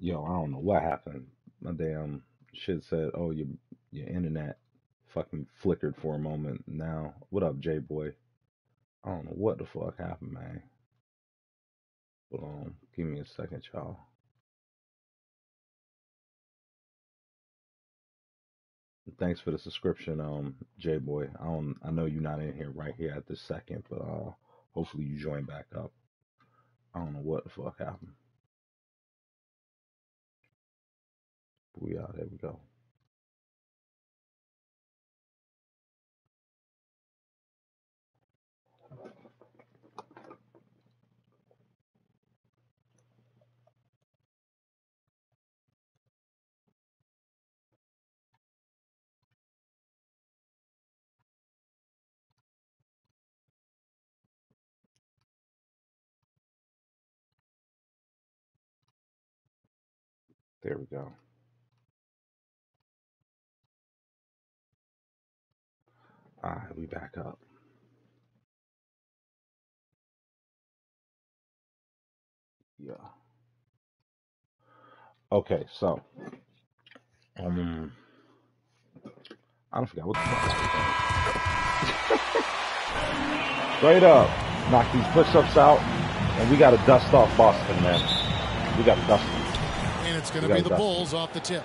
Yo, I don't know what happened. My damn shit said, "Oh, your your internet fucking flickered for a moment." Now, what up, J boy? I don't know what the fuck happened, man. Hold on, give me a second, y'all. Thanks for the subscription, um, J boy. I don't, I know you're not in here right here at this second, but uh, hopefully you join back up. I don't know what the fuck happened. Booyah, there we go. There we go. All right, we back up. Yeah. Okay, so um, I don't forget what the fuck I was saying. Straight up, knock these push-ups out, and we got to dust off Boston, man. We got to dust them. And it's going to be the dust them. Bulls off the tip.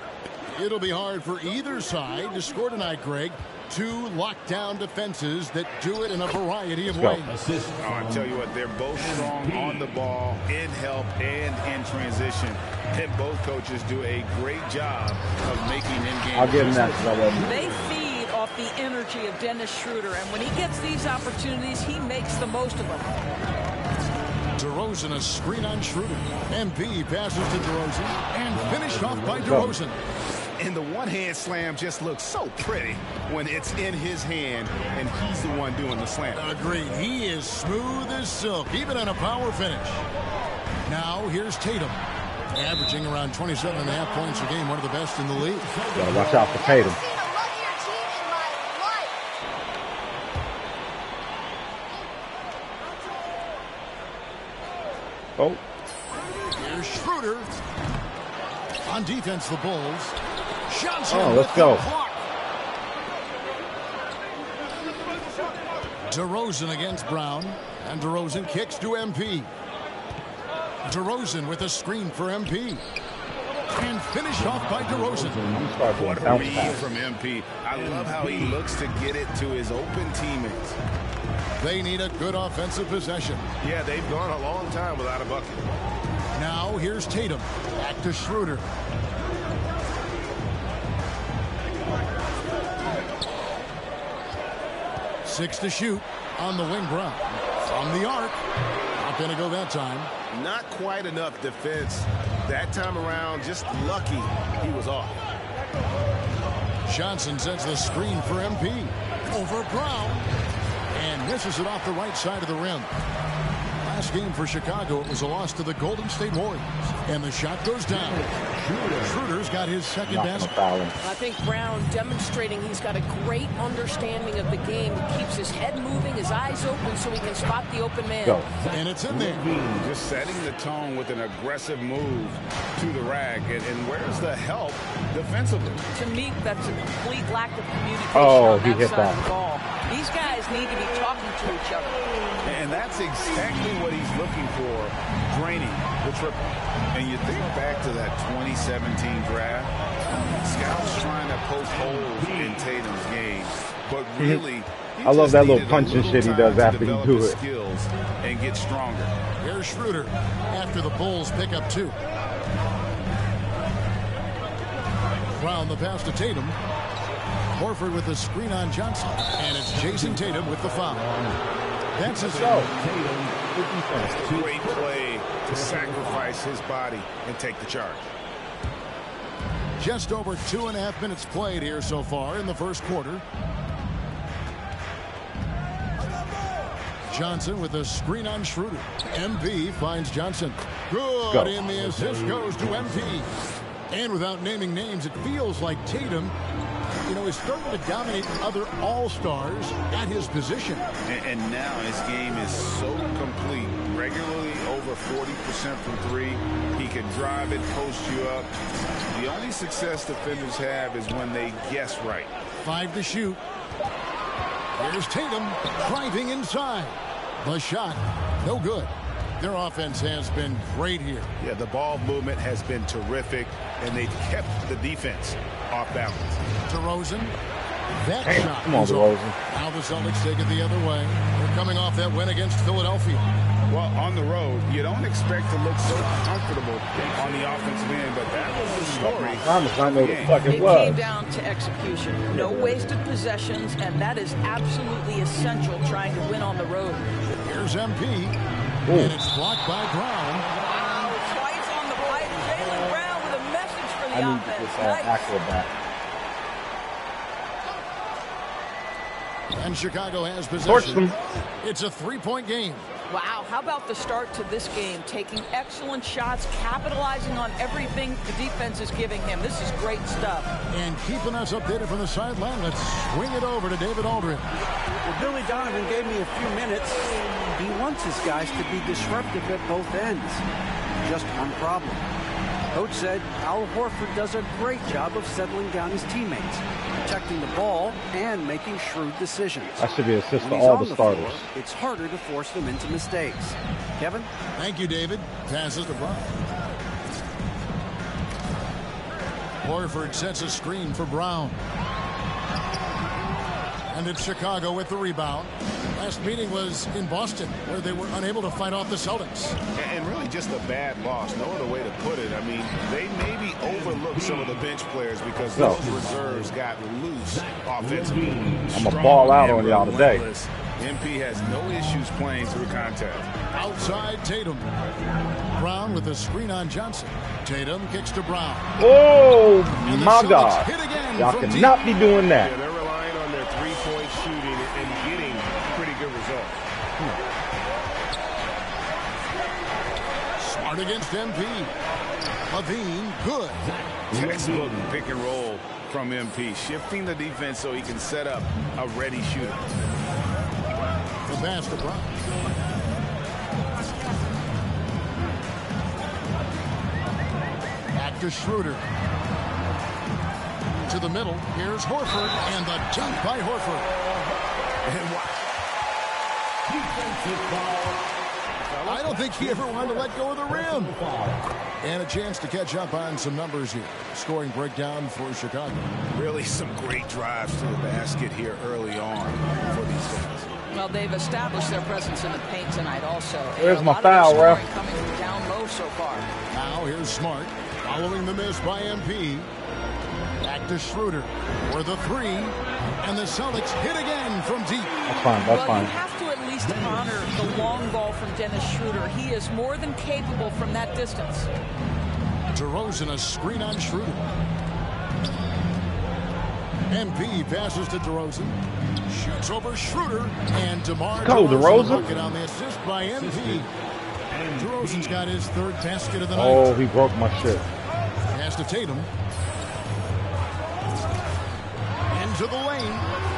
It'll be hard for either side to score tonight, Greg. Two lockdown defenses that do it in a variety of ways. go. Oh, I tell you what, they're both strong on the ball, in help, and in transition. And both coaches do a great job of making in-game. I'll give them that adjustments. 'cause They feed off the energy of Dennis Schroeder, and when he gets these opportunities, he makes the most of them. DeRozan a screen on Schroeder. MP passes to DeRozan and finished off by go. DeRozan. And the one-hand slam just looks so pretty when it's in his hand, and he's the one doing the slam. Agreed. He is smooth as silk, even on a power finish. Now here's Tatum. Averaging around 27 and a half points a game, one of the best in the league. Gotta watch out for Tatum. I've seen a luckier team in my life. Oh, Here's Schroeder. On defense, the Bulls. Johnson. Oh, let's go. DeRozan against Brown. And DeRozan kicks to MP. DeRozan with a screen for MP. And finished off by DeRozan. you start doing What a read from MP. I love how he looks to get it to his open teammates. They need a good offensive possession. Yeah, they've gone a long time without a bucket. Now here's Tatum. Back to Schroeder. Six to shoot on the wing Brown. From the arc. Not going to go that time. Not quite enough defense that time around. Just lucky he was off. Johnson sets the screen for MP. Over Brown. And misses it off the right side of the rim. Last game for Chicago, it was a loss to the Golden State Warriors. And the shot goes down. Schroeder's got his second Not basket. I think Brown demonstrating he's got a great understanding of the game. Keeps his head moving, his eyes open so he can spot the open man. Go. And it's in there. Just setting the tone with an aggressive move to the rack. And, and where's the help defensively? To me, that's a complete lack of communication Oh, on he that hit side that. of the ball. These guys need to be talking to each other. And that's exactly what he's looking for, draining the triple. And you think back to that 2017 draft, scouts trying to poke holes in Tatum's game, but really, I love that little needed a punching shit he does after he do it. skills and get stronger. Here's Schroeder after the Bulls pick up two. Brown the pass to Tatum. Horford with the screen on Johnson. And it's Jayson Tatum with the foul. That's his Go. Great play to sacrifice his body and take the charge. Just over two and a half minutes played here so far in the first quarter. Johnson with a screen on Schroeder. MP finds Johnson. Good, Go. and the assist goes to MP. And without naming names, it feels like Tatum, you know, is starting to dominate other all-stars at his position. And, and now his game is so complete, regularly over 40% from three. He can drive it, post you up. The only success defenders have is when they guess right. Five to shoot. Here's Tatum driving inside. The shot, no good. Their offense has been great here. Yeah, the ball movement has been terrific, and they've kept the defense off balance. DeRozan. That Hey, shot come on, is off. DeRozan. Now the Celtics take it the other way. They're coming off that win against Philadelphia. Well, on the road, you don't expect to look so comfortable on the offensive end, but that was the story. Promise, I know the fuck it It was. came down to execution. No wasted possessions, and that is absolutely essential trying to win on the road. Here's MP. Ooh. And it's blocked by Brown. Wow, twice on the pipe. Jaylen Brown with a message for the I need offense. this uh, Nice. acrobat. And Chicago has possession. It's a three-point game. Wow, how about the start to this game? Taking excellent shots, capitalizing on everything the defense is giving him. This is great stuff. And keeping us updated from the sideline, let's swing it over to David Aldridge. Well, Billy Donovan gave me a few minutes. He wants his guys to be disruptive at both ends. Just one problem. Coach said Al Horford does a great job of settling down his teammates, protecting the ball, and making shrewd decisions. I should be assist to When he's all on the the floor, starters. it's harder to force them into mistakes. Kevin? Thank you, David. Passes to Brown. Horford sets a screen for Brown. And it's Chicago with the rebound. Last meeting was in Boston, where they were unable to fight off the Celtics. And really just a bad loss. No other way to put it. I mean, they maybe overlooked some of the bench players because No. those reserves got loose offensively. I'ma ball out on y'all today. MP has no issues playing through contact. Outside Tatum. Brown with a screen on Johnson. Tatum kicks to Brown. Oh my Celtics God! hit again Y'all from deep. cannot be doing that. Yeah, they're relying on their three-point shooting and getting pretty good results. Smart against MP. LaVine, good. Textbook pick and roll from MP, shifting the defense so he can set up a ready shooter. The pass to Brown. Back to Schroeder. To the middle. Here's Horford. And the dunk by Horford. And wa- I don't think he ever wanted to let go of the rim. And a chance to catch up on some numbers here. Scoring breakdown for Chicago. Really some great drives to the basket here early on for these guys. Well, they've established their presence in the paint tonight also. And Where's a my lot of their foul, ref? scoring coming from down low so far. Now here's Smart. Following the miss by MP. Back to Schroeder for the three. And the Celtics hit again from deep. That's fine. That's well, fine. You to least honor the long ball from Dennis Schroeder. He is more than capable from that distance. DeRozan a screen on Schroeder. MP passes to DeRozan. Shoots over Schroeder. And DeMar Go, DeRozan. the bucket on the assist by MP. DeRozan's got his third basket of the night. Oh, he broke my shit. Pass to Tatum. Into the lane.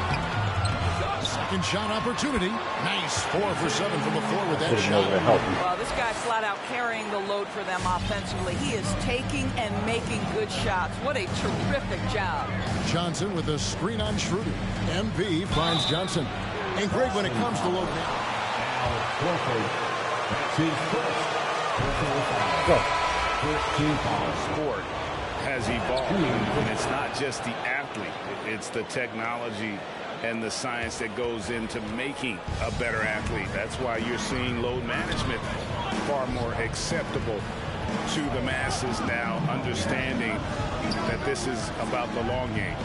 Second shot opportunity. Nice. Four for seven from the floor with that Should have known where to shot. Well, this guy flat out carrying the load for them offensively. He is taking and making good shots. What a terrific job. Johnson with a screen on Schroeder. MP finds Johnson. And Greg, when it comes to low Go. sport has evolved. And it's not just the athlete, it's the technology and the science that goes into making a better athlete. That's why you're seeing load management far more acceptable to the masses now, understanding that this is about the long game.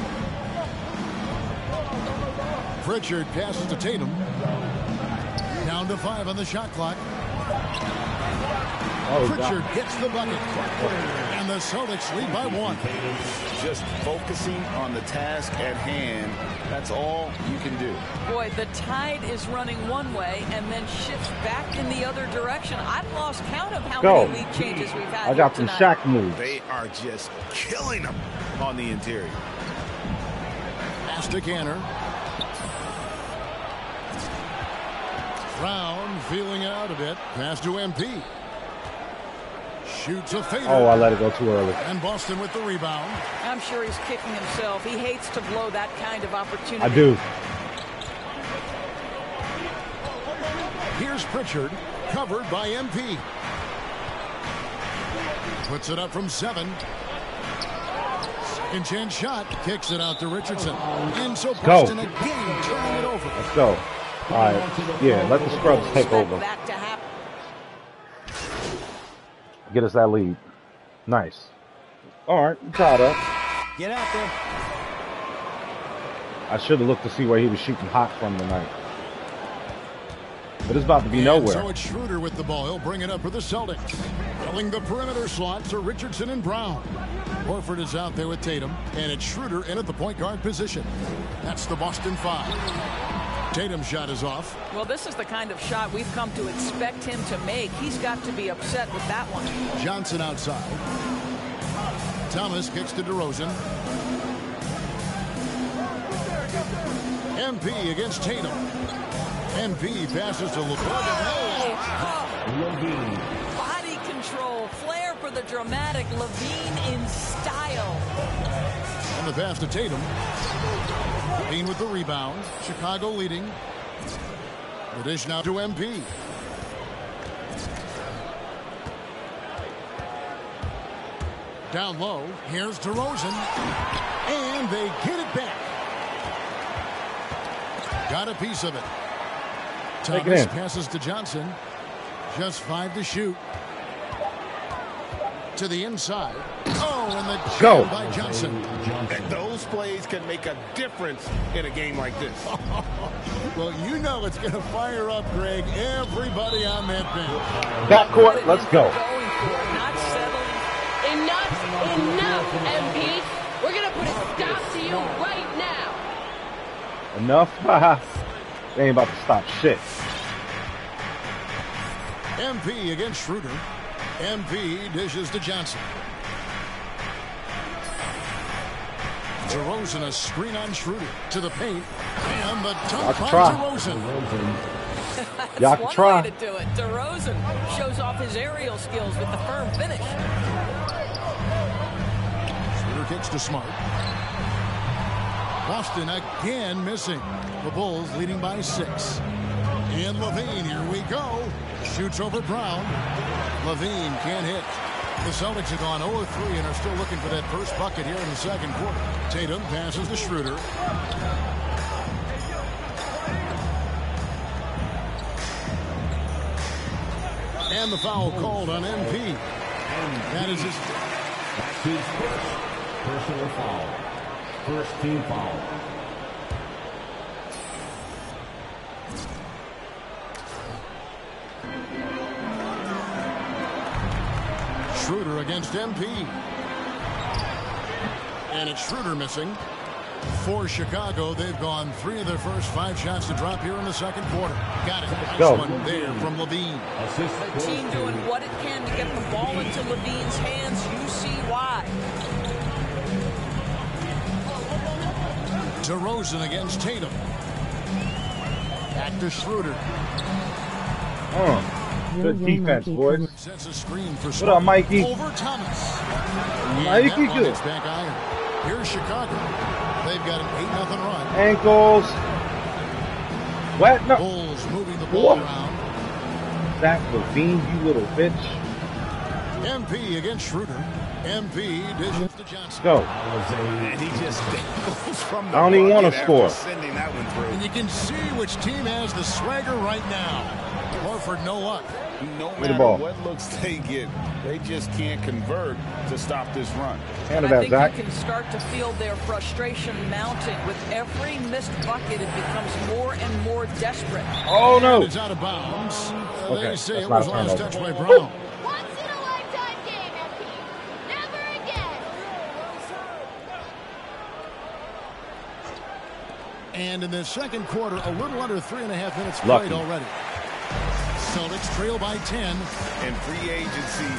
Pritchard passes to Tatum. Down to five on the shot clock. Oh, Pritchard God. gets the bucket. And the Celtics lead by one. Just focusing on the task at hand, that's all you can do. Boy, the tide is running one way and then shifts back in the other direction. I've lost count of how Go. many lead changes we've had I got some tonight. Shaq moves. They are just killing them on the interior. Pass to Kanter. Brown feeling out a bit. Pass to MP. Shoots a fader. Oh, I let it go too early. And Boston with the rebound. I'm sure he's kicking himself. He hates to blow that kind of opportunity. I do. Here's Pritchard, covered by MP. Puts it up from seven. Second chance shot, kicks it out to Richardson. And so Go. Boston again turning it over. Let's go. All right. Yeah, let the scrubs take Expect over. That to happen. Get us that lead. Nice. All right, I'm tied up. Get out there. I should have looked to see where he was shooting hot from tonight. But it's about to be And nowhere. so it's Schroeder with the ball. He'll bring it up for the Celtics. Filling the perimeter slot to Richardson and Brown. Horford is out there with Tatum, and it's Schroeder in at the point guard position. That's the Boston five. Tatum's shot is off. Well, this is the kind of shot we've come to expect him to make. He's got to be upset with that one. Johnson outside. Thomas kicks to DeRozan. MP against Tatum. MP passes to LeBron. Oh, body control, flair for the dramatic LaVine in style. The pass to Tatum. LaVine with the rebound. Chicago leading. The dish now to MP. Down low. Here's DeRozan. And they get it back. Got a piece of it. Take it Thomas passes to Johnson. Just five to shoot. To the inside. And the Go. by Johnson. Those plays can make a difference in a game like this. Well, you know it's going to fire up, Greg, everybody on that bench. Backcourt, let's go. Going for it, not settling. Enough, enough, MP. We're gonna put a stop to you right now. Enough. they ain't about to stop shit. MP against Schroeder. MP dishes to Johnson. DeRozan a screen on Schroeder to the paint. And the I dunk by try. DeRozan. That's Y'all can one try. way to do it. DeRozan shows off his aerial skills with the firm finish. Schroeder kicks to Smart. Boston again missing. The Bulls leading by six. And LaVine, here we go. Shoots over Brown. LaVine can't hit. The Celtics have gone 0-3 and are still looking for that first bucket here in the second quarter. Tatum passes to Schroeder. And the foul called on MP. That is his That's his first personal foul. First team foul. Against MP. And it's Schroeder missing. For Chicago, they've gone three of their first five shots to drop here in the second quarter. Got it. Nice Go. one there from LaVine. Assist The team doing what it can to get the ball into LaVine's hands. You see why. DeRozan against Tatum. Back to Schroeder. Uh, good defense, boys. Sets a screen for What up, Mikey? Over Thomas. Mikey, And that one good. is back iron. Here's Chicago. They've got an 8 nothing run. Ankles. What? No. Bulls moving the ball Whoa. around. Zach LaVine, you little bitch. MP against Schroeder. MP dishes to Johnson. Go. And he just goes from the I don't even wanna score. Sending that one through. And you can see which team has the swagger right now. Horford, no luck. No the matter ball. what looks they get, they just can't convert to stop this run. Hand it I think Zach. you can start to feel their frustration mounting. With every missed bucket, it becomes more and more desperate. Oh, no. It's out of bounds. Okay, they say that's it not was a last turnover. touch by Brown. Once in a lifetime game, MP. Never again. And in the second quarter, a little under three and a half minutes Lucky. played already. Celtics trail by 10. And free agency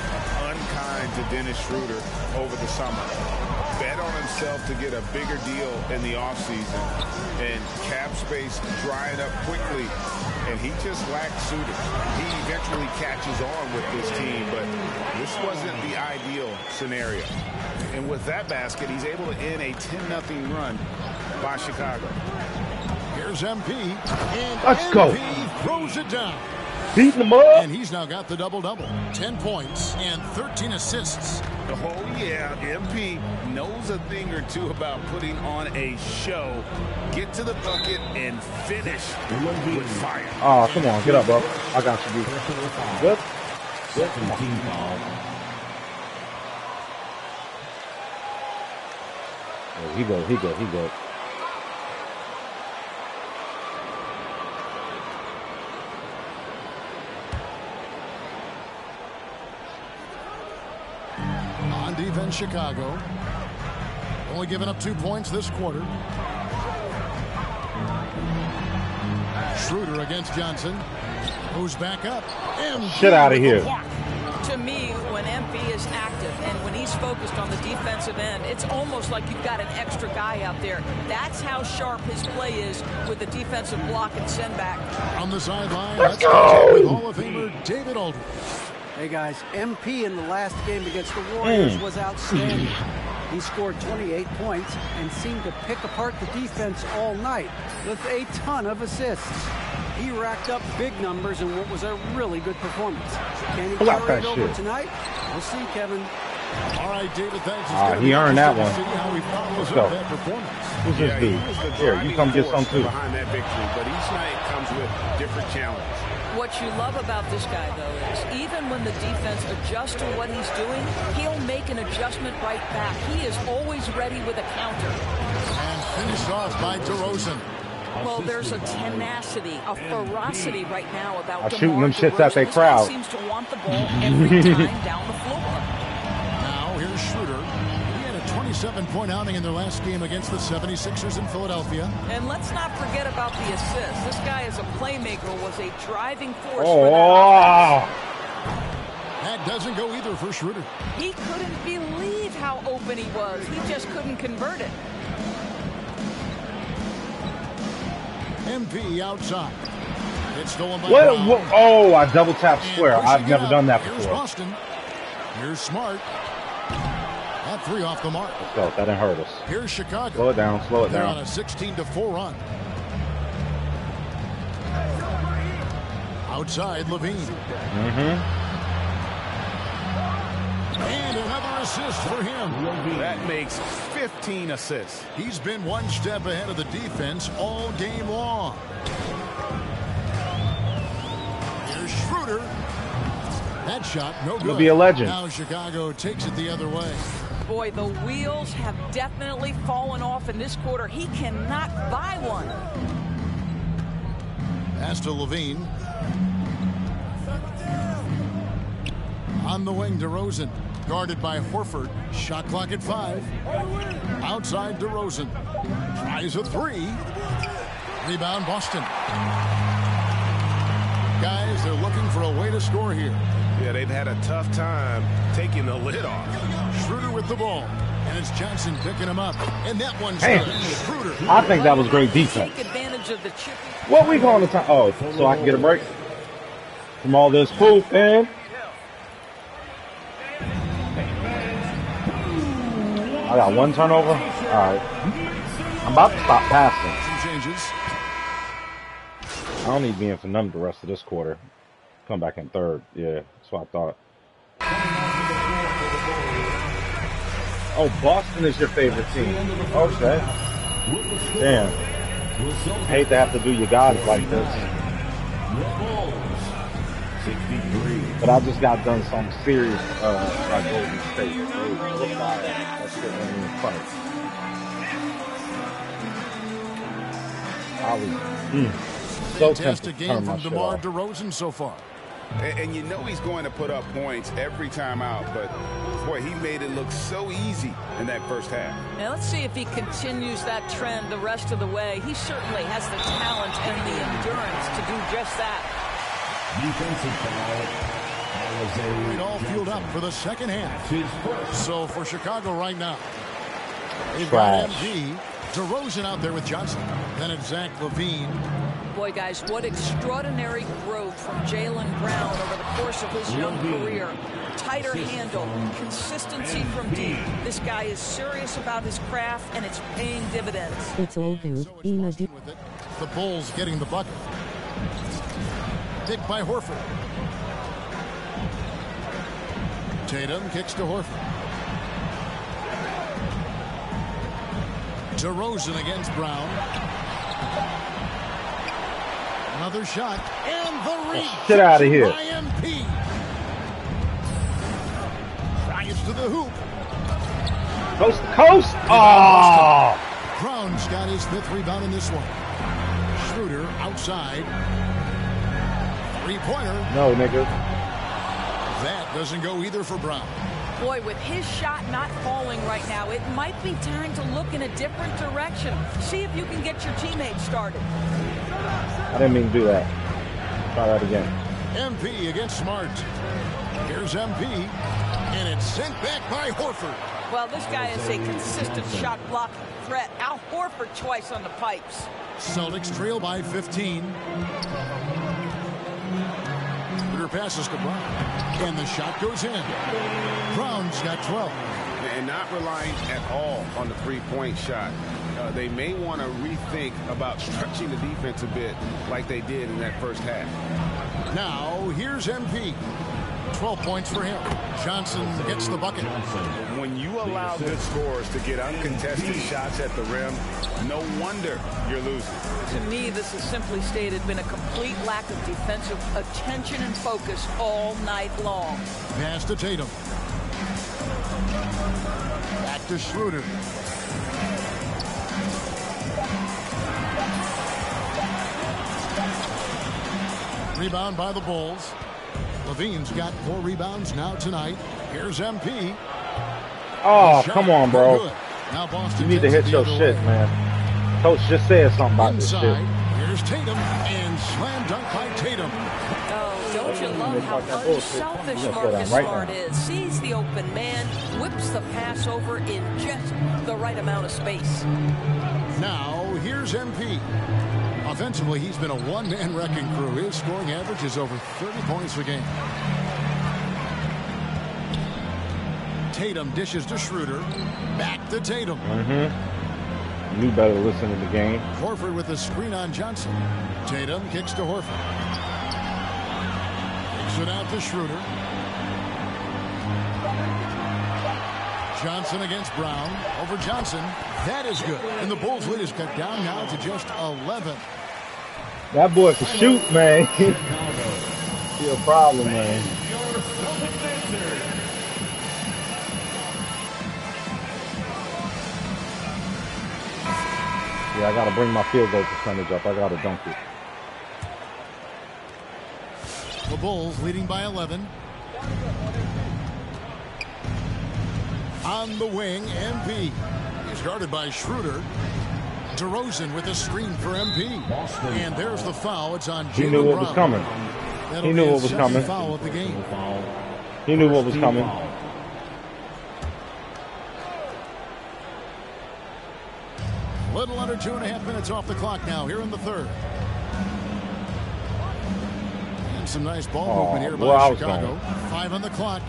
unkind to Dennis Schroeder over the summer. Bet on himself to get a bigger deal in the offseason. And cap space drying up quickly. And he just lacked suitors. He eventually catches on with this team, but This wasn't the ideal scenario. And with that basket, he's able to end a 10-0 run by Chicago. Here's MP. And Let's MP go. throws it down. Beating them up. And he's now got the double-double. 10 points and 13 assists. Oh, yeah, MP knows a thing or two about putting on a show. Get to the bucket and finish with fire. Oh, come on. Get up, bro. I got you, dude. Personal foul. Good? Second team foul. Oh, he go, He go, He good. On defense, Chicago. Only giving up two points this quarter. Schroeder against Johnson. Who's back up? MP Shit outta with the here. To me, when MP is active and when he's focused on the defensive end, it's almost like you've got an extra guy out there. That's how sharp his play is with the defensive block and send back. On the sideline, Let's let's catch up with go. Hall of Famer David Aldridge. Hey guys, MP in the last game against the Warriors Mm. was outstanding. He scored 28 points and seemed to pick apart the defense all night with a ton of assists. He racked up big numbers in what was a really good performance. Can he carry it over shit. tonight? We'll see, Kevin. All right, David, thanks. It's Ah, he earned that one. to see how he follows Let's go. that performance. Who's Yeah, this he dude? the Here, you come get some too. behind that victory, but each night comes with different challenges. What you love about this guy, though, is even when the defense adjusts to what he's doing, he'll make an adjustment right back. He is always ready with a counter. And finished off by DeRozan. Well, there's a tenacity, a ferocity right now about I DeMar shooting them shits at they This crowd. seems to want the ball every time down the floor. Now here's Schroeder. He had a 27-point outing in their last game against the 76ers in Philadelphia. And let's not forget about the assist. This guy is a playmaker was a driving force for that oh, offense. Oh, That doesn't go either for Schroeder. He couldn't believe how open he was. He just couldn't convert it. MP outside. It's stolen by what, Brown. what? Oh, I double tap And square. I've never up. done that before. Here's before. Boston. Here's Smart. That three off the mark. Let's go. That didn't hurt us. Here's Chicago. Slow it down. Slow it They're on down. a 16 to 4 run. Outside LaVine. Mm-hmm. And another assist for him. That makes 15 assists. He's been one step ahead of the defense all game long. Here's Schroeder. That shot, no good. He'll be a legend. Now Chicago takes it the other way. Boy, the wheels have definitely fallen off in this quarter. He cannot buy one. Pass to LaVine. On the wing, DeRozan. Guarded by Horford. Shot clock at five. Outside DeRozan. Tries a three. Rebound Boston. Guys, they're looking for a way to score here. Yeah, they've had a tough time taking the lid off. Schroeder with the ball. And it's Johnson picking him up. And that one's Damn. Schroeder. I think that was great defense. Take advantage of the chippy. What we calling the time? Oh, so I can get a break from all this pooping. I got one turnover. All right. I'm about to stop passing. I don't need being for none the rest of this quarter. Come back in third. Yeah, that's what I thought. Oh, Boston is your favorite team. Okay. Damn. Hate to have to do your guys like this. But I just got done some serious uh, by Golden State. They look like that shit wasn't even funny. I was mm, so tempted Fantastic to game from DeMar. DeRozan so far. And, and you know he's going to put up points every time out, but boy, he made it look so easy in that first half. Now let's see if he continues that trend the rest of the way. He certainly has the talent and the endurance to do just that. Defensive foul. It all fueled up for the second half. So for Chicago right now, they've got Trash. DeRozan out there with Johnson. Then it's Zach LaVine, Boy, guys, what extraordinary growth from Jaylen Brown over the course of his young career. Tighter handle, consistency from deep. This guy is serious about his craft, and it's paying dividends. It's all good. In a di- with it. The Bulls getting the bucket. Pick by Horford. Tatum kicks to Horford. DeRozan against Brown. Another shot. And the oh, reach. Get outta here. by MP. Drives to the hoop. Coast to coast. Oh, ah. Brown's got his fifth rebound in this one. Schroeder outside. Three-pointer. no, nigga. That doesn't go either for Brown. Boy, with his shot not falling right now, it might be time to look in a different direction. See if you can get your teammates started. I didn't mean to do that. Try that again. MP against Smart. Here's MP. And it's sent back by Horford. Well, this guy is a consistent shot blocking threat. Al Horford twice on the pipes. Celtics trail by 15. Passes to Brown. And the shot goes in. Brown's got 12. and not relying at all on the three-point shot. Uh, they may want to rethink about stretching the defense a bit like they did in that first half. Now, here's MP. 12 points for him. Johnson gets the bucket. When you allow good scorers to get uncontested shots at the rim, no wonder you're losing. To me, this has simply stated been a complete lack of defensive attention and focus all night long. Pass to Tatum. Back to Schroeder. Rebound by the Bulls. LaVine's got four rebounds now tonight. Here's MP. Oh, come on, bro. Now Boston You need to hit your shit, way. man. Coach just said something about this shit. Here's Tatum and slam dunk by Tatum. Oh, don't you love how Fuck that bullshit. unselfish Marcus right Smart now. is? Sees the open man, whips the pass over in just the right amount of space. Now, here's MP. Offensively, he's been a one-man wrecking crew. His scoring average is over 30 points a game. Tatum dishes to Schroeder. Back to Tatum. Mm-hmm. You better listen to the game. Horford with a screen on Johnson. Tatum kicks to Horford. Kicks it out to Schroeder. Johnson against Brown. Over Johnson. That is good. And the Bulls lead is cut down now to just 11. That boy can shoot, man. He a problem, man. Yeah, I gotta bring my field goal percentage up. I gotta dunk it. The Bulls leading by 11. On the wing, MP. He's guarded by Schroeder. DeRozan with a screen for MP. And there's the foul. It's on Jaylen He knew what was coming. That'll He knew what was coming. foul of the game. He knew what was coming. Little under two and a half minutes off the clock now here in the third. And some nice ball Oh, movement here by Chicago. Five on the clock.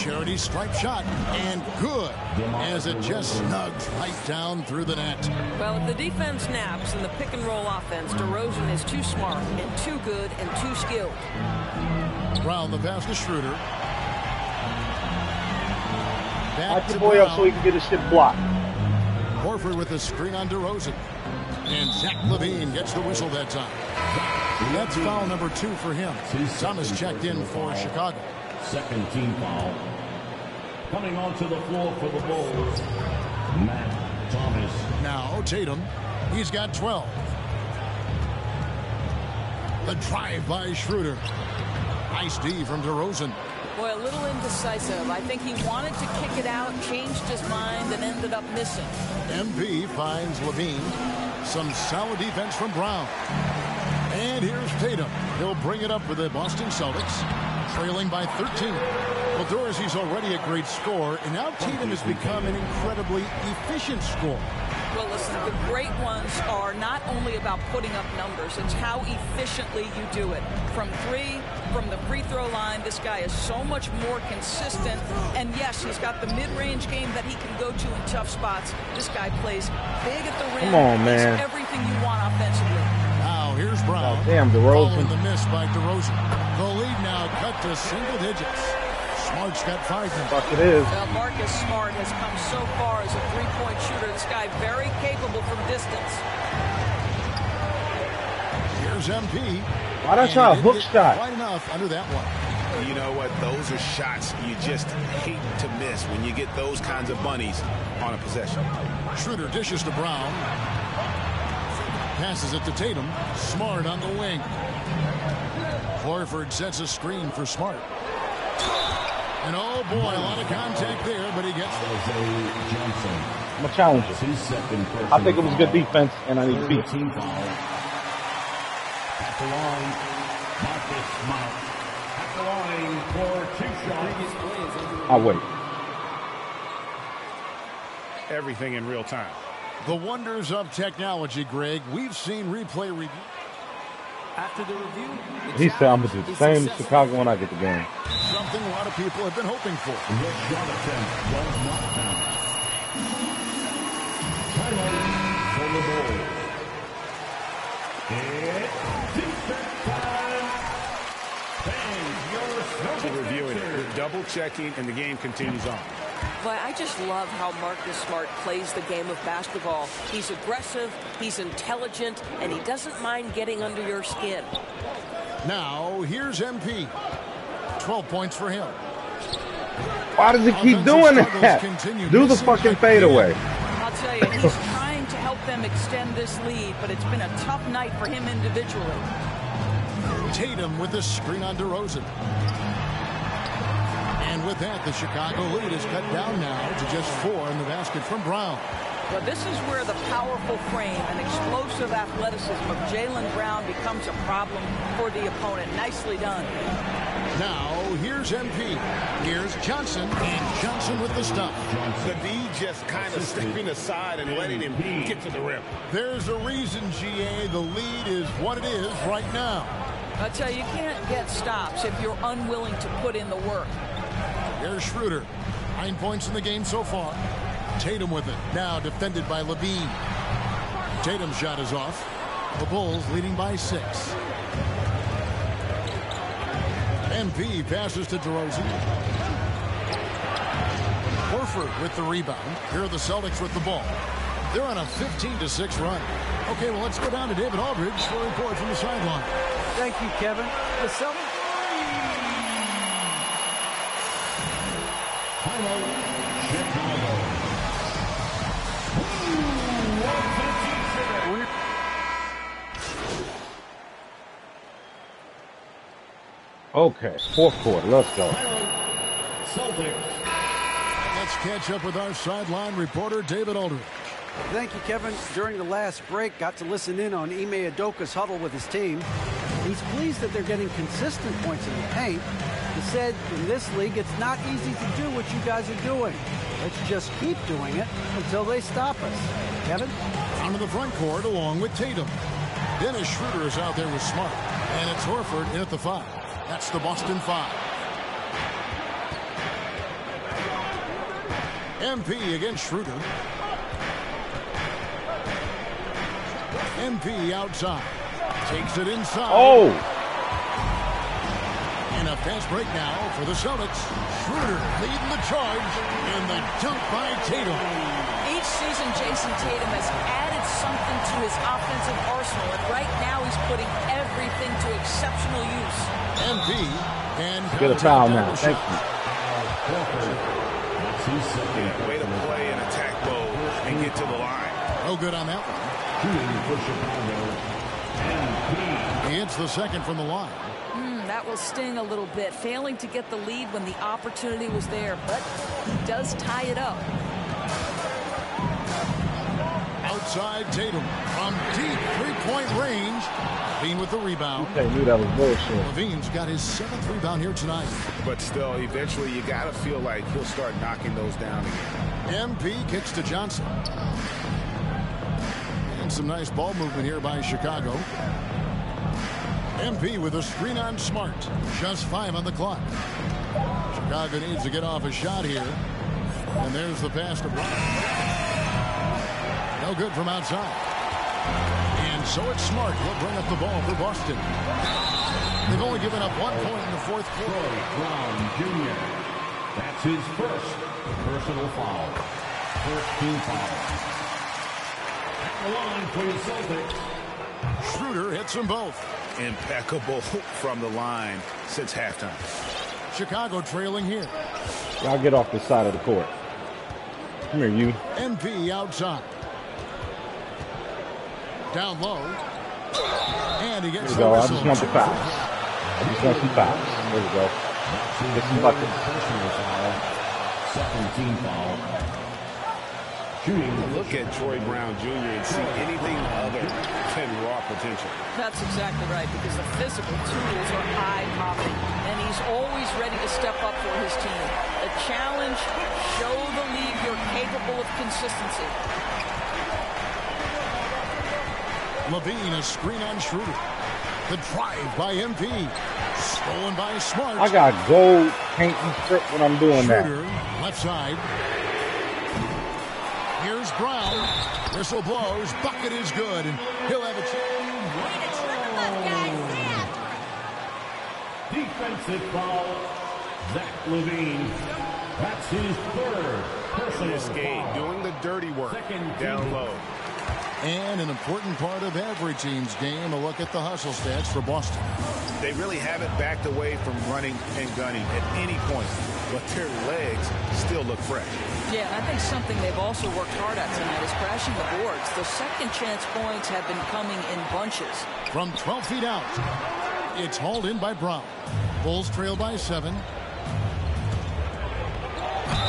Charity stripe shot and good as it just snugs right down through the net. Well, if the defense naps in the pick and roll offense, DeRozan is too smart and too good and too skilled. Brown the pass to Schroeder. Back Lock to your boy up so he can get his shit blocked. Horford with the screen on DeRozan. And Zach LaVine gets the whistle that time. That's foul number two for him. Thomas checked in for Chicago. Second team foul. Coming onto the floor for the Bulls, Matt Thomas. Now Tatum, he's got 12. The drive by Schroeder. Nice D from DeRozan. Boy, a little indecisive. I think he wanted to kick it out, changed his mind, and ended up missing. MP finds LaVine. Some solid defense from Brown. And here's Tatum. He'll bring it up for the Boston Celtics, trailing by 13. Well, Dorsey's already a great scorer, and now Tatum has become an incredibly efficient scorer. Well, listen, the great ones are not only about putting up numbers, it's how efficiently you do it. From three, from the free throw line, this guy is so much more consistent. And yes, he's got the mid-range game that he can go to in tough spots. This guy plays big at the rim. Come on, He's man. everything you want offensively. Now here's Brown. Oh, damn, DeRozan. Following the miss by DeRozan. The lead now cut to single digits. Smart's got five now. Fuck it is. Well, Marcus Smart has come so far as a three-point shooter. This guy very capable from distance. Here's MP. Why don't And y'all he hook didn't shot? Quite enough under that one. You know what? Those are shots you just hate to miss when you get those kinds of bunnies on a possession. Schroeder dishes to Brown. Passes it to Tatum. Smart on the wing. Horford sets a screen for Smart. And oh boy, a lot of contact there, but he gets it. I'm a challenger. His second personal I think it was good defense, and I need to Third beat. team foul. At the line, Marcus Smart. At the line for two shots. I wait. Everything in real time. The wonders of technology, Greg. We've seen replay review. After the review, the He said I'm gonna do the same in successful. Chicago when I get the game. Something a lot of people have been hoping for. The shot was not counted. For the Bulls. It's defense time. Bang, your To reviewing it, we're double checking, and the game continues on. But I just love how Marcus Smart plays the game of basketball. He's aggressive, he's intelligent, and he doesn't mind getting under your skin. Now, here's MP. 12 points for him. Why does he keep doing that? Do the fucking again. fadeaway. I'll tell you, he's trying to help them extend this lead, but it's been a tough night for him individually. Tatum with the screen on DeRozan. And with that, the Chicago lead is cut down now to just four in the basket from Brown. But this is where the powerful frame and explosive athleticism of Jaylen Brown becomes a problem for the opponent. Nicely done. Now, here's MP. Here's Johnson, and Johnson with the stop. The D just kind of stepping aside and letting him get to the rim. There's a reason, GA, the lead is what it is right now. I tell you, you can't get stops if you're unwilling to put in the work. Here's Schroeder. Nine points in the game so far. Tatum with it. Now defended by LaVine. Tatum's shot is off. The Bulls leading by six. MP passes to DeRozan. Horford with the rebound. Here are the Celtics with the ball. They're on a 15 to 6 run. Okay, well, let's go down to David Aldridge for a report from the sideline. Thank you, Kevin. The Celtics. Okay, fourth quarter. Let's go. Celtics. Let's catch up with our sideline reporter, David Aldridge. Thank you, Kevin. During the last break, got to listen in on Ime Udoka's huddle with his team. He's pleased that they're getting consistent points in the paint. He said, in this league, it's not easy to do what you guys are doing. Let's just keep doing it until they stop us. Kevin? Onto the front court along with Tatum. Dennis Schroeder is out there with Smart. And it's Horford in at the five. That's the Boston five. MP against Schroeder. MP outside. Takes it inside. Oh, And a fast break now for the Celtics. Schroeder leading the charge And the dunk by Tatum. Each season, Jayson Tatum has added something to his offensive arsenal, and right now he's putting everything to exceptional use. MP and get a foul now. Thank you. That's. Way to play and attack mode and get to the line. No good on that one. Shooting for Chicago. MP. He hits the second from the line. Hmm, that will sting a little bit, failing to get the lead when the opportunity was there, but he does tie it up. Outside Tatum from deep three-point range. LaVine with the rebound. They knew that was bullshit. LaVine's got his seventh rebound here tonight. But still, eventually, you got to feel like he'll start knocking those down again. MP kicks to Johnson. And some nice ball movement here by Chicago. MP with a screen on Smart. Just five on the clock. Chicago needs to get off a shot here. And there's the pass to Brown. No good from outside. And so it's Smart. He'll bring up the ball for Boston. They've only given up one point in the fourth quarter. Troy Brown Jr. That's his first personal foul. First team foul. At the line for the Celtics. Schroeder hits them both. Impeccable from the line since halftime. Chicago trailing here. Y'all get off this side of the court. Come here, you. MP outside. Down low. And he There gets we go. I whistle. just want the fouls. I just want some fouls. There we go. Get some buckets. Personal foul. Second team foul. Look at Troy Brown Jr. and see anything other than raw potential. That's exactly right, because the physical tools are eye-popping, and he's always ready to step up for his team. The challenge, show the league you're capable of consistency. LaVine, a screen on Schroeder. The drive by MP. Stolen by Smart. I got gold paint and strip when I'm doing Schroeder, that. left side. Here's Brown. Whistle blows. Bucket is good. And he'll have a chance. Defensive foul. Zach LaVine. That's his third personal This game doing the dirty work Second down team. low. And an important part of every team's game, a look at the hustle stats for Boston. They really haven't backed away from running and gunning at any point, but their legs still look fresh. Yeah, and I think something they've also worked hard at tonight is crashing the boards. The second chance points have been coming in bunches. From 12 feet out, it's hauled in by Brown. Bulls trail by seven.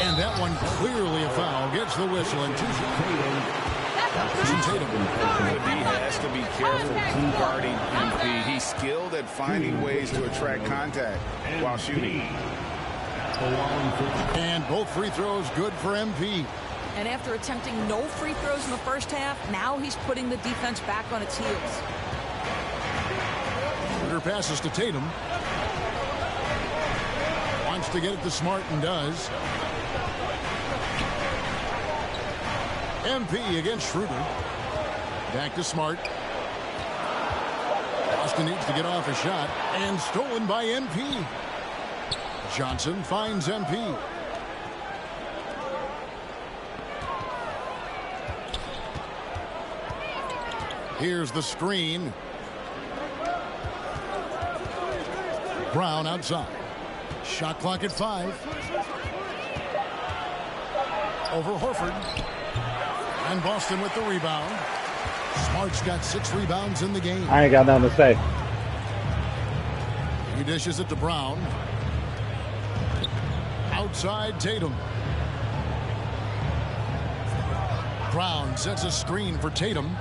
And that one clearly a foul. Gets the whistle and two shots. Jayson Tatum. But he has to be careful guarding MP. He's skilled at finding ways to attract contact while shooting. At the line for And both free throws good for MP. And after attempting no free throws in the first half, now he's putting the defense back on its heels. Schroeder passes to Tatum. Wants to get it to Smart and does. MP against Schroeder. Back to Smart. Boston needs to get off a shot. And stolen by MP. Johnson finds MP. Here's the screen. Brown outside. Shot clock at five. Over Horford. And Boston with the rebound. Smart's got six rebounds in the game. I ain't got nothing to say. He dishes it to Brown. Outside Tatum. Brown sets a screen for Tatum.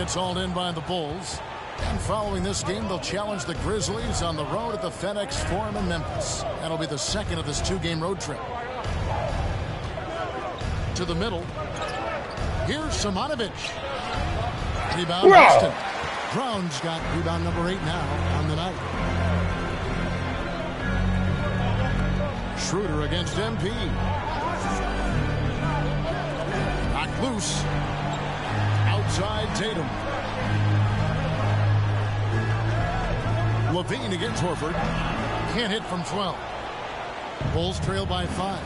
It's all in by the Bulls. And following this game, they'll challenge the Grizzlies on the road at the FedEx Forum in Memphis. That'll be the second of this two-game road trip. To the middle. Here's Simonovic. Rebound Wow. Boston. Brown's got rebound number eight now on the night. Schroeder against MP. Knocked loose. Outside Tatum. LaVine against Horford. Can't hit from 12. Bulls trail by five.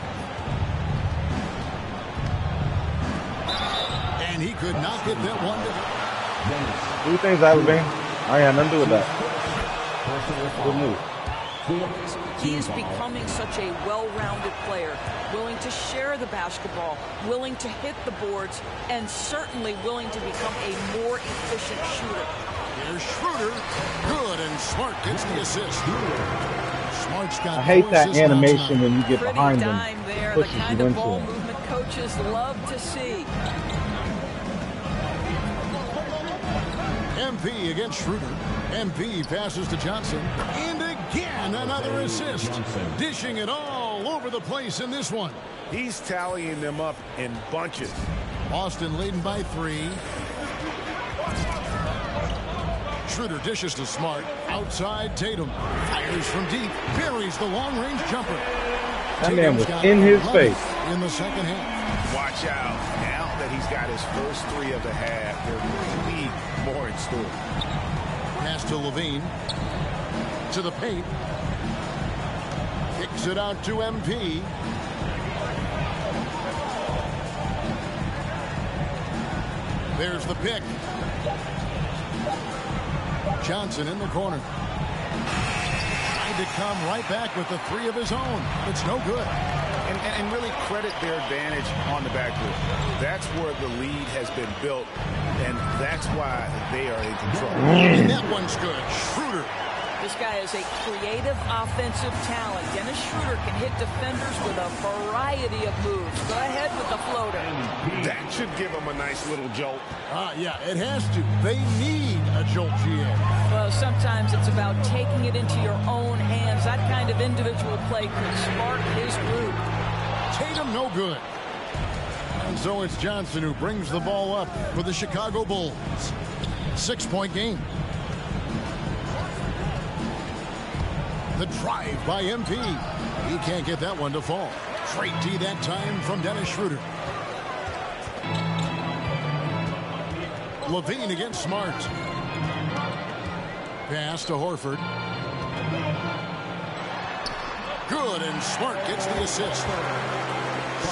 And he could not get that one to Do things that would be. I ain't had nothing to do with that. Good move. He is becoming such a well-rounded player, willing to share the basketball, willing to hit the boards, and certainly willing to become a more efficient shooter. Here's Schroeder. Good, and Smart gets the assist. Smart's got I hate that animation when you get Pretty behind them. dime there, the Pushes you kind of into ball movement coaches love to see. MP against Schroeder. MP passes to Johnson. And again, another assist. Dishing it all over the place in this one. He's tallying them up in bunches. Boston leading by three. Schroeder dishes to Smart. Outside Tatum. Fires from deep. Buries the long-range jumper. That man was in his face. In the second half. Watch out. Now that he's got his first three of the half, there in store. Pass to LaVine. To the paint. Kicks it out to MP. There's the pick. Johnson in the corner. Tried to come right back with the three of his own. It's no good. And, and, and really credit their advantage on the backboard. That's where the lead has been built, and that's why they are in control. And that one's good. Schroeder. This guy is a creative offensive talent. Dennis Schroeder can hit defenders with a variety of moves. Go ahead with the floater. That should give him a nice little jolt. Ah, yeah, it has to. They need a Jolt GA. Well, sometimes it's about taking it into your own hands. That kind of individual play could spark his group. Tatum no good. And so it's Johnson who brings the ball up for the Chicago Bulls. Six-point game. The drive by MP. He can't get that one to fall. Straight D that time from Dennis Schroeder. LaVine against Smart. Pass to Horford. Good, and Smart gets the assist.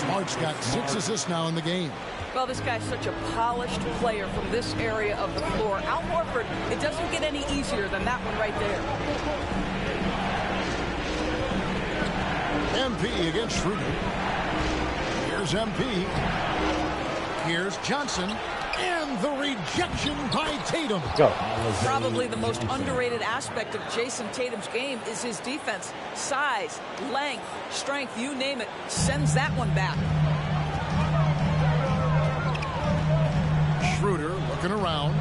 Smart's got six assists now in the game. Well, this guy's such a polished player from this area of the floor. Al Horford, it doesn't get any easier than that one right there. MP against Schroeder. Here's MP. Here's Johnson. And the rejection by Tatum. Go. Probably the most underrated aspect of Jayson Tatum's game is his defense. Size, length, strength, you name it, sends that one back. Schroeder looking around.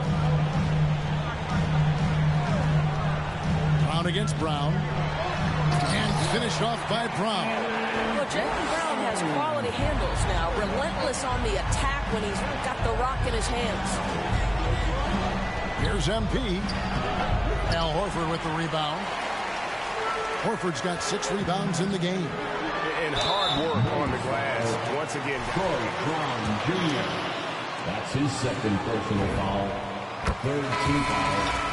Brown against Brown. And finished off by Brown. Well, Jaylen Brown has quality handles now. Relentless on the attack when he's got the rock in his hands. Here's MP. Al Horford with the rebound. Horford's got six rebounds in the game. And hard work on the glass. Once again, Troy Brown Jr. That's his second personal foul. Third team foul.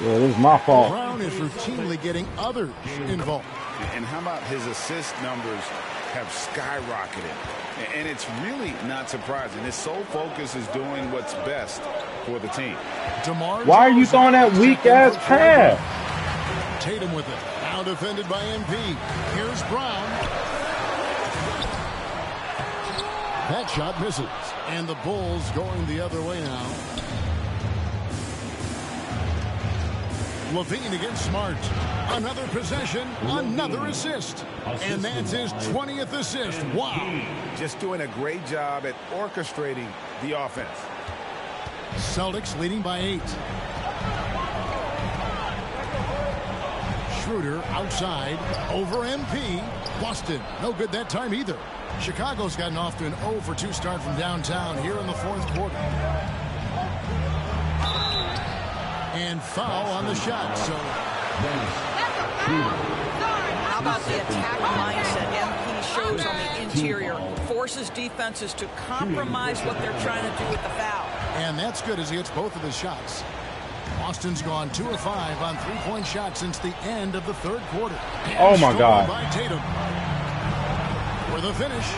Yeah, this is my fault. Brown is routinely getting others involved. And how about his assist numbers have skyrocketed? And it's really not surprising. His sole focus is doing what's best for the team. DeMar Why are you throwing that weak-ass pass? Tatum with it. Now defended by MP. Here's Brown. That shot misses. And the Bulls going the other way now. LaVine against Smart. Another possession, another assist. And that's his 20th assist. Wow. Just doing a great job at orchestrating the offense. Celtics leading by eight. Schroeder outside over MP. Boston, no good that time either. Chicago's gotten off to an 0 for 2 start from downtown here in the fourth quarter. And foul on the shot. So How about the attack mindset MP shows on the interior? Forces defenses to compromise what they're trying to do with the foul. And that's good as he hits both of his shots. Boston's gone 2 of 5 on three-point shots since the end of the third quarter. And Oh, my God. By Tatum. For the finish.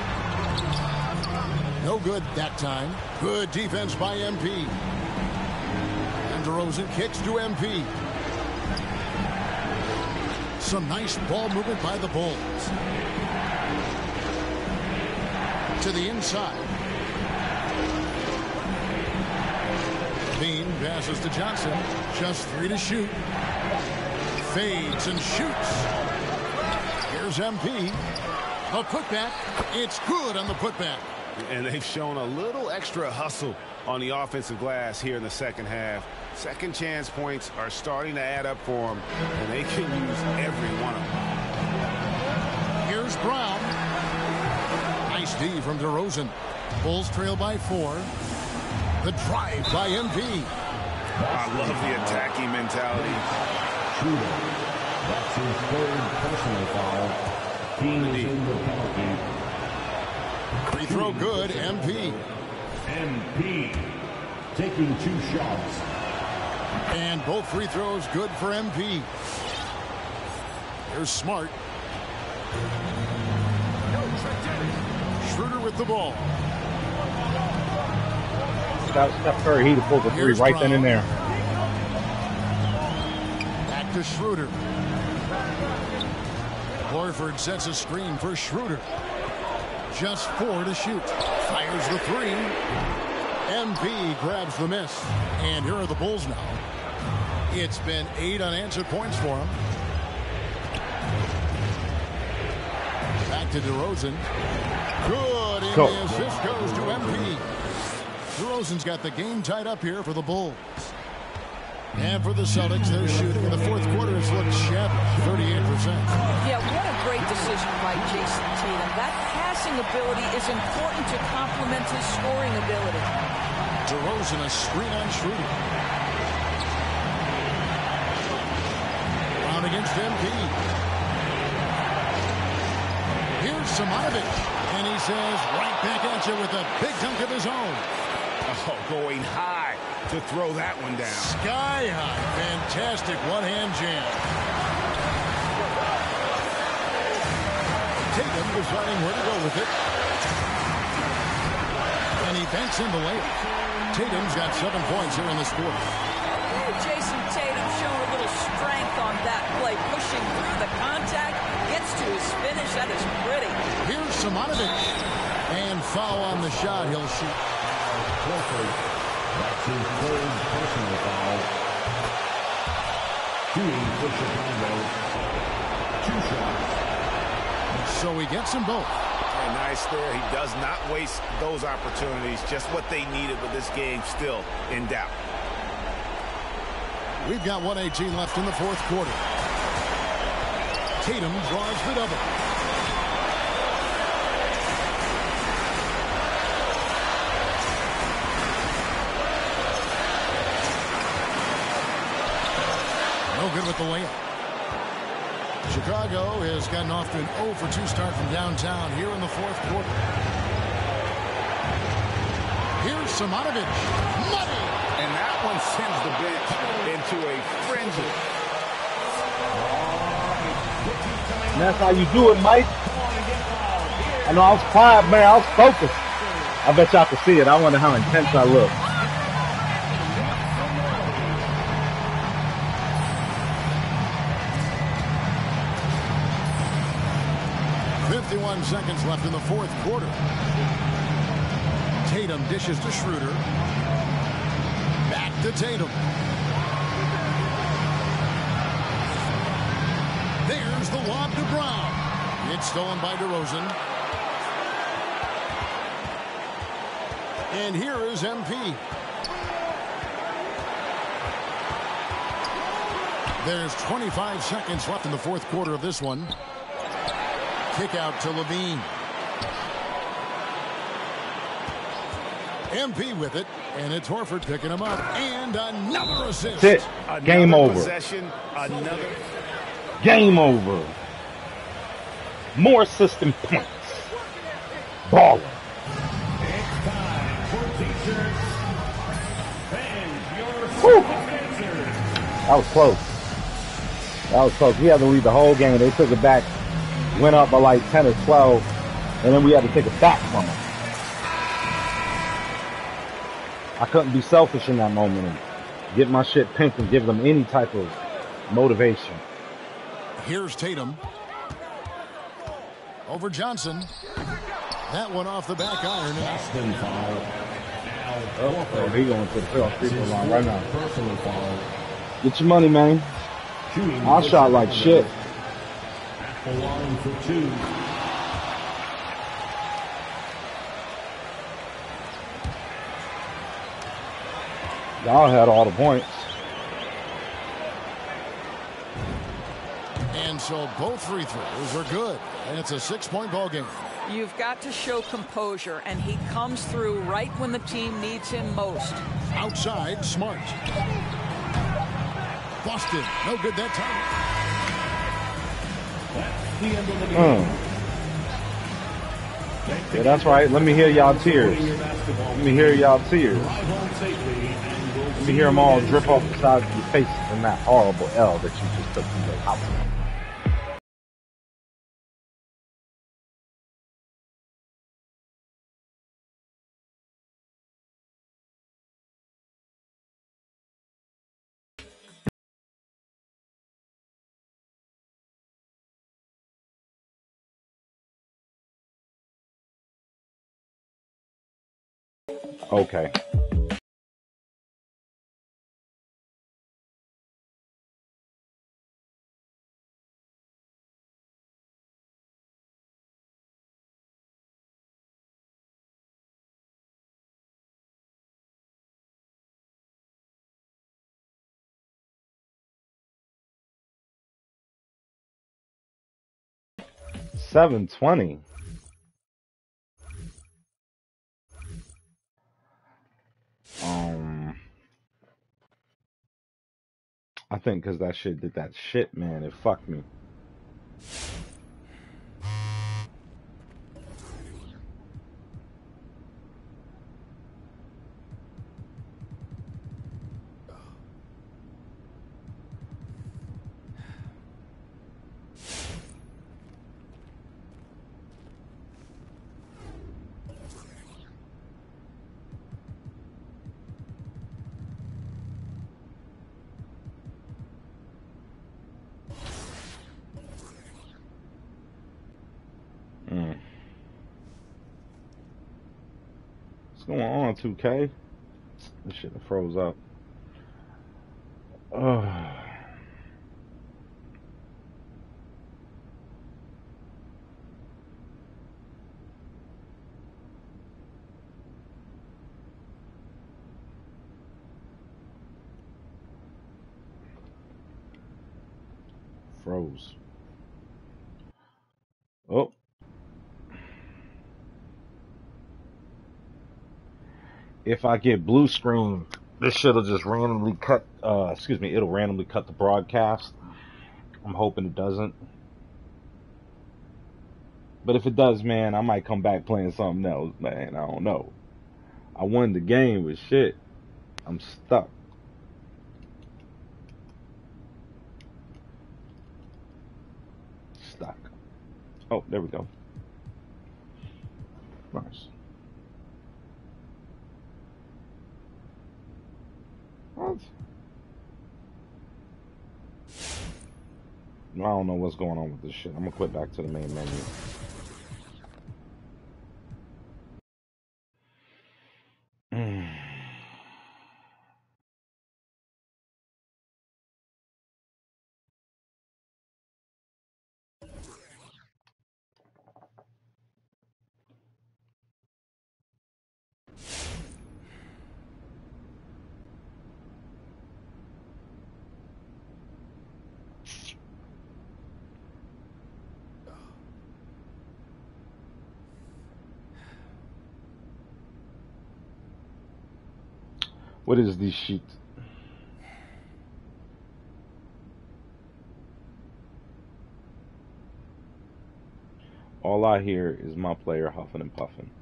No good that time. Good defense by MP. DeRozan kicks to MP. Some nice ball movement by the Bulls. To the inside. Bean passes to Johnson. Just three to shoot. Fades and shoots. Here's MP. A putback. It's good on the putback. and they've shown a little extra hustle on the offensive glass here in the second half. Second chance points are starting to add up for them, and they can use every one of them. Here's Brown. Nice D from DeRozan. Bulls trail by four. The drive by MP. I love the attacking mentality. Schroeder. That's his third personal foul. Team is in the penalty. Free throw good, MP. MP taking two shots. And both free throws good for MP. Here's Smart. Schroeder with the ball. Steph, Steph Curry, have pulled the three Here's right then and there. Back to Schroeder. Horford sets a screen for Schroeder. Just four to shoot. Fires the three. MP grabs the miss. And here are the Bulls now. It's been eight unanswered points for him. Back to DeRozan. Good. And Go. the assist goes to MP. DeRozan's got the game tied up here for the Bulls. And for the Celtics, they're shooting in the fourth quarter. It's looked shabby, 38%. Yeah, what a great decision by Jayson Tatum. That passing ability is important to complement his scoring ability. DeRozan a screen on Schroeder. Here's Simonovic. And he says, right back at you with a big dunk of his own. Oh, going high to throw that one down. Sky high. Fantastic one-hand jam. Tatum deciding where to go with it. And he banks in the layup. Tatum's got seven points here in this quarter. That is pretty. Here's Simonovic. And foul on the shot. He'll shoot. Horford. That's his third personal foul. Shooting for Chicago. Two shots. So he gets them both. And nice there. He does not waste those opportunities. Just what they needed with this game still in doubt. We've got 118 left in the fourth quarter. Tatum draws the double. No good with the layup. Chicago has gotten off to an 0 for 2 start from downtown here in the fourth quarter. Here's Simonovic. Money! And that one sends the bench into a frenzy. And that's how you do it, Mike. I know I was quiet, man. I was focused. I bet y'all could see it. I wonder how intense I look. Left in the fourth quarter. Tatum dishes to Schroeder. Back to Tatum. There's the lob to Brown. It's stolen by DeRozan. And here is MP. There's 25 seconds left in the fourth quarter of this one. Kick out to LaVine. MP with it, and it's Horford picking him up. And another assist. That's it. Another Game over. Another. Game over. More system points. Baller. It's time for t-shirts. And your Whew. sponsors. That was close. That was close. We had to lead the whole game. They took it back, went up by like 10 or 12, and then we had to take it back from them. I couldn't be selfish in that moment and get my shit pink and give them any type of motivation. Here's Tatum. Over Johnson. That one off the back iron. Boston foul. Al Oh, he going to the free free throw line right now. Get your money, man. Shooting I shot like shit. At the line for two. Y'all had all the points. And so both free throws are good. And it's a six-point ball game. You've got to show composure, and he comes through right when the team needs him most. Outside, Smart. Boston, no good that time. That's the end of the game. Mm. Yeah, that's right. Let me hear y'all tears. Let me hear y'all tears. And Let me hear them all drip off the sides of your face in that horrible L that you just took from your house. Okay. Seven twenty. I think because that shit did that shit, man. It fucked me. What's going on, 2K? This shit froze up. Ugh. Froze. Oh, if I get blue screen, this shit'll just randomly cut. Uh, excuse me, it'll randomly cut the broadcast. I'm hoping it doesn't. But if it does, man, I might come back playing something else, man. I don't know. I won the game with shit. I'm stuck. Stuck. Oh, there we go. Nice. What? I don't know what's going on with this shit. I'm gonna quit back to the main menu. Mm. What is this shit? All I hear is my player huffing and puffing.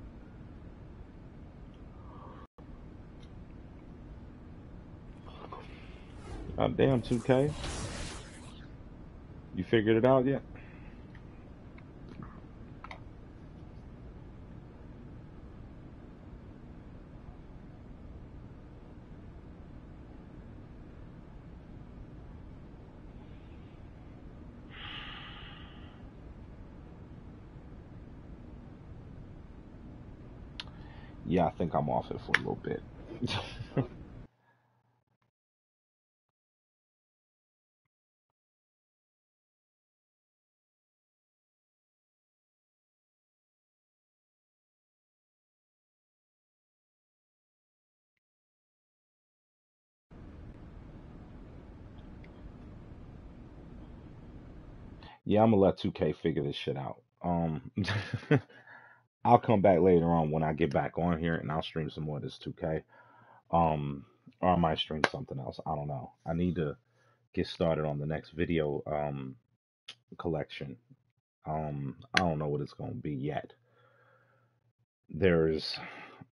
God damn, 2K. You figured it out yet? Yeah, I think I'm off it for a little bit. yeah, I'm gonna let 2K figure this shit out. Um, I'll come back later on when I get back on here and I'll stream some more of this 2K. Um, or I might stream something else. I don't know. I need to get started on the next video um collection. Um, I don't know what it's gonna be yet. There's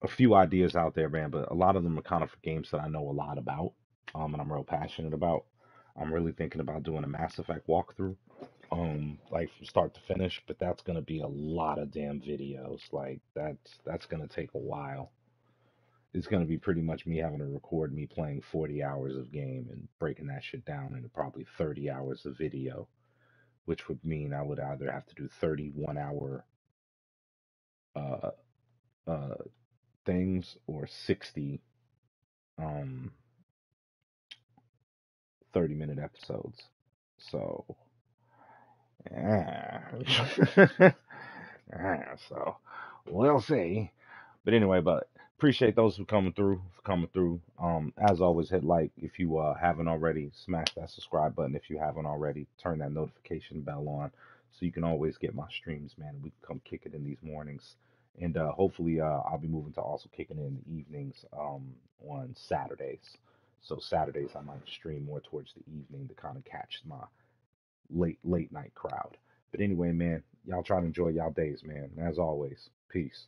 a few ideas out there, man, but a lot of them are kind of for games that I know a lot about, um, and I'm real passionate about. I'm really thinking about doing a Mass Effect walkthrough, um, like from start to finish, but that's gonna be a lot of damn videos. Like that's that's gonna take a while. It's gonna be pretty much me having to record me playing 40 hours of game and breaking that shit down into probably 30 hours of video, which would mean I would either have to do 31 hour uh uh things or 60 um 30 minute episodes. So yeah. yeah, so we'll see. But anyway, but appreciate those who coming through, for coming through. Um, as always, hit like if you uh, haven't already. Smash that subscribe button if you haven't already. Turn that notification bell on so you can always get my streams, man. We can come kick it in these mornings, and uh, hopefully, uh, I'll be moving to also kicking in the evenings um, on Saturdays. So Saturdays I might stream more towards the evening to kind of catch my late late night crowd. But anyway, man, y'all try to enjoy y'all days, man. As always, peace.